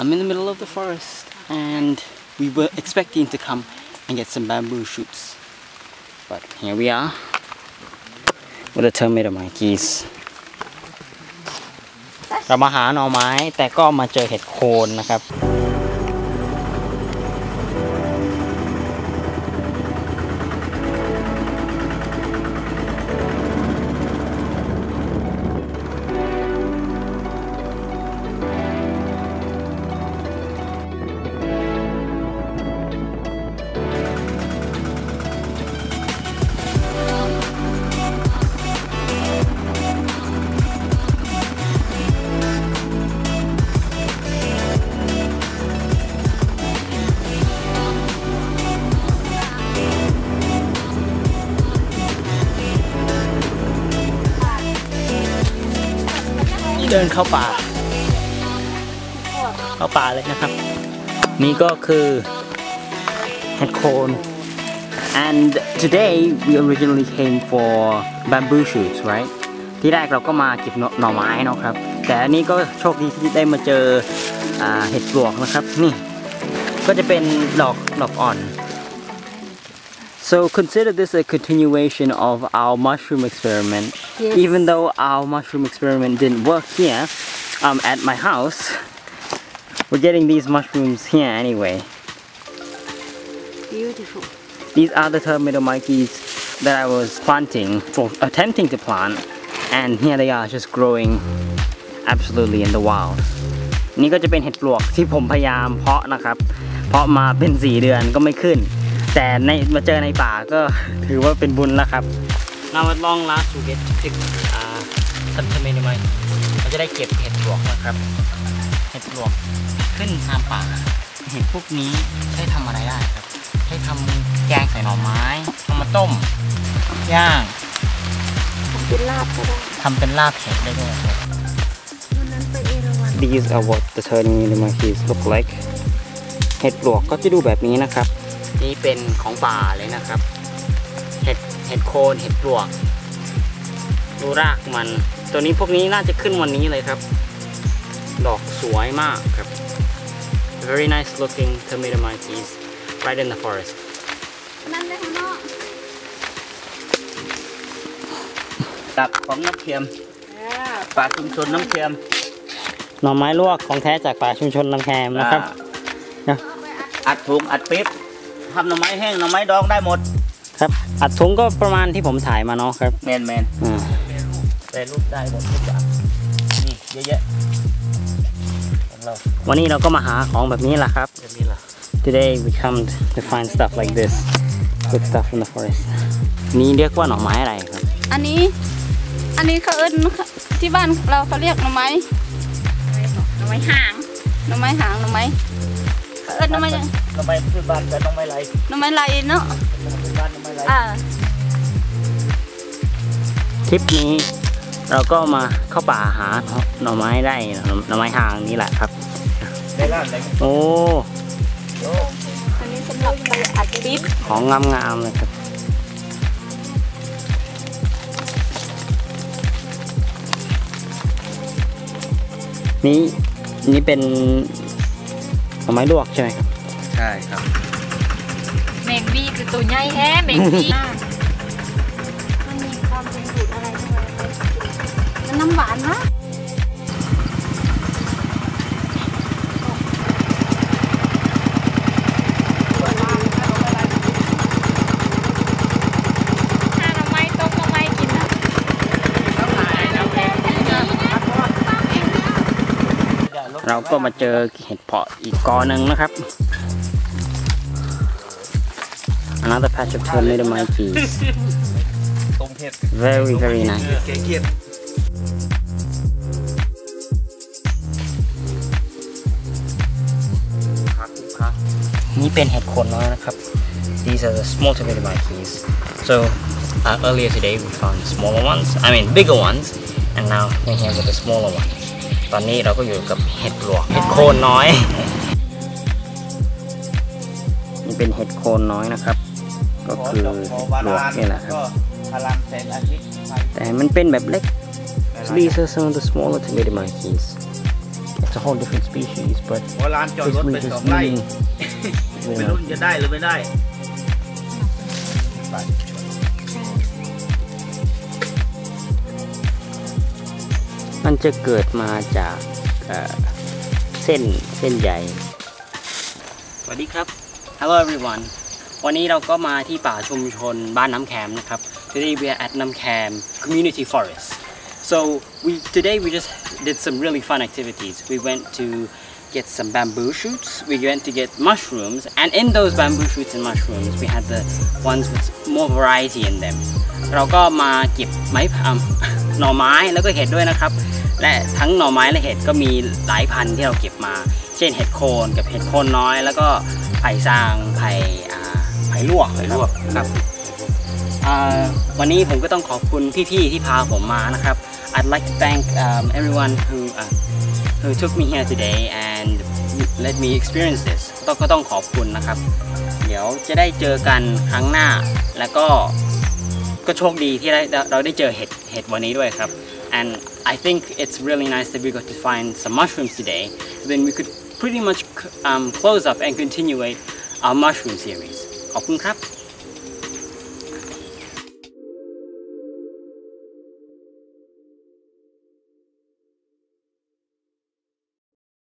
I'm in the middle of the forest and we were expecting to come and get some bamboo shoots. But here we are with the tomato monkeys. เรามาหาหน่อไม้แต่ก็มาเจอเห็ดโคนนะครับ เดินเข้าป่า เข้าป่าเลยนะครับ นี่ก็คือเห็ดโคน and today we originally came for bamboo shoots right ที่แรกเราก็มาเก็บหน่อไม้นะครับ แต่อันนี้ก็โชคดีที่ได้มาเจอเห็ดปลวกนะครับ นี่ ก็จะเป็นดอกดอกอ่อน So consider this a continuation of our mushroom experiment. Yes. Even though our mushroom experiment didn't work here, um, at my house, we're getting these mushrooms here anyway. Beautiful. These are the tomato monkeys that I was planting, for attempting to plant, and here they are just growing absolutely in the wild. นี่ก็จะเป็นเห็ดปลวกที่ผมพยายามเพาะนะครับ เพาะมาเป็น 4 เดือนก็ไม่ขึ้น แต่ในมาเจอในป่าก็ถือว่าเป็นบุญแล้วครับ Now at long last we get to pick uh, some tomato monkeys เราจะได้เก็บเห็ดปลวกนะครับ เห็ดปลวกขึ้นตามป่า เห็ดพวกนี้ใช้ทำอะไรได้ครับ ใช้ทำแกงใส่หน่อไม้ทำมาต้ม ย่างเป็นลาบก็ได้ทำเป็นลาบเห็ดได้ด้วยครับวันนั้นไปเอราวัณ These are what the turning monkeys look like เห็ดปลวกก็จะดูแบบนี้นะครับ นี่เป็นของป่าเลยนะครับ เห็ดเห็ดโคนเห็ดปลวก ดูรากมัน ตัวนี้พวกนี้น่าจะขึ้นวันนี้เลยครับ ดอกสวยมากครับ very nice looking tomato monkeys right in the forest นั่นเลยข้างนอกตักของน้ำเค็มปลาชุมชนน้ำเค็มหน่อไม้ลวกของแท้จากป่าชุมชนลำแคมนะครับอ่าอัดถุงอัดปิ๊บ ทำหน่อไม้แห้งหน่อไม้ดองได้หมดครับ อัดถุงก็ประมาณที่ผมถ่ายมาเนาะครับแมนแมนอ่าแปรรูปได้หมดทุกอย่างนี่เยอะแยะของเราวันนี้เราก็มาหาของแบบนี้แหละครับจะมีล่ะ Today we come to find stuff like this good stuff from the forest นี่เรียกว่าหน่อไม้อะไรครับ อันนี้ อันนี้เขาเอิ้นที่บ้านเราเขาเรียกหน่อไม้หน่อไม้หางหน่อไม้หางหน่อไม้ เขาเอิ้นหน่อไม้หยังหน่อไม้พื้นบ้านกับหน่อไม้ไรหน่อไม้ลายเนาะพื้นบ้านหน่อไม้ไรอ่าทริปนี้เราก็มาเข้าป่าหาหน่อไม้ได้หน่อไม้ห่างนี่แหละครับได้ล่างได้โอ้อันนี้สำหรับไปอัดปิ๊บของงามๆเลยครับนี่นี่เป็นหน่อ ไม้ลวกใช่ไหมครับ ใช่ครับแมงวีคือตัวใหญ่แฮะแมงวีมันมีความเป็นสูตรอะไรทั้งนั้นมันน้ำหวานนะ ถ้าทำไมต้มทำไมกินนะ เราก็มาเจอเห็ดเพาะอีกกอหนึ่งนะครับ another patch of tomato monkeys ต้มเผ็ด very very nice เกลียดคักคักนี่เป็นเห็ดโคนน้อยนะครับ these are the small tomato monkeys so uh, earlier today we found the smaller ones I mean bigger ones and now we're here with the smaller ones ตอนนี้เราก็อยู่กับเห็ดปลวก เห็ดโคนน้อย นี่เป็นเห็ดโคนน้อยนะครับ ก็คือปลวกนี่แหละครับก็พลังแสงอาทิตย์ไฟแต่มันเป็นแบบเล็ก So these are some of the smaller tomato monkeys it's a whole different species but เพราะร้านจอด this รถ week เป็ มันจะเกิดมาจากเส้นเส้นใหญ่ สวัสดีครับ Hello everyone วันนี้เราก็มาที่ป่าชุมชนบ้านน้ำแคมนะครับ Today we are at น้ำแคม Community Forest so we today we just did some really fun activities we went to get some bamboo shoots we went to get mushrooms and in those bamboo shoots and mushrooms we had the ones with more variety in them เราก็มาเก็บไม้พำ หน่อไม้แล้วก็เห็ดด้วยนะครับ และทั้งหน่อไม้และเห็ดก็มีหลายพันธุ์ที่เราเก็บมา เช่นเห็ดโคนกับเห็ดโคนน้อย แล้วก็ไผ่ซางไผ่อ่าไผ่ลวกไผ่ลวกครับวันนี้ผมก็ต้องขอบคุณพี่ๆที่พาผมมานะครับ I'd like to thank um, everyone who uh, who took me here today and let me experience this ต้องก็ต้องขอบคุณนะครับ เดี๋ยวจะได้เจอกันครั้งหน้าแล้วก็ ก็โชคดีที่ได้เราได้เจอเห็ดเห็ดวันนี้ด้วยครับ and I think it's really nice that we got to find some mushrooms today then we could pretty much um, close up and continue our mushroom series ขอบคุณครับ